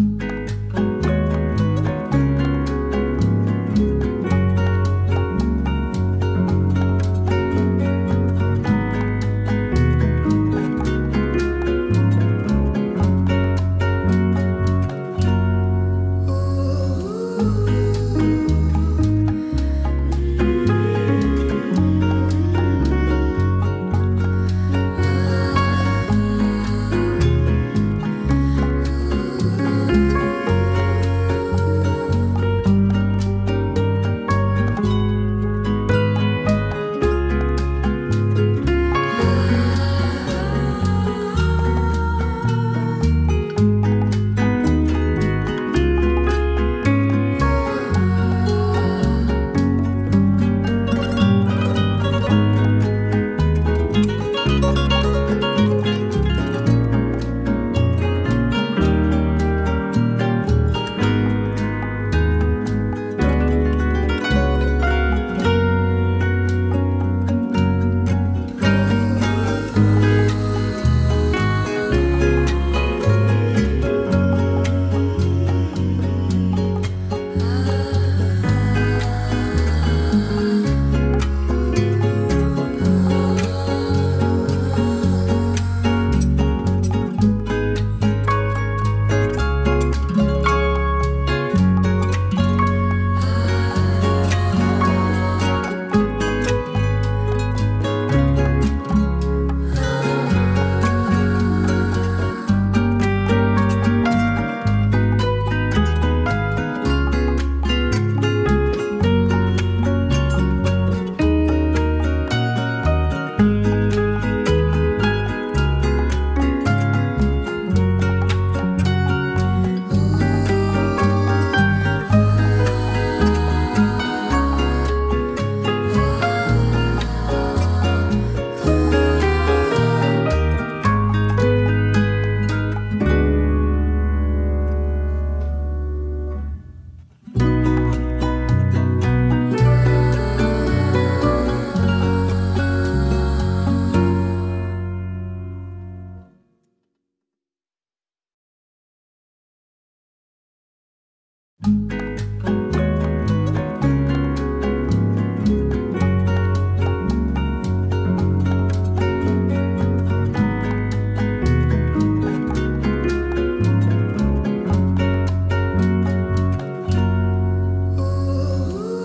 you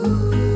Música